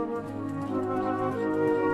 Música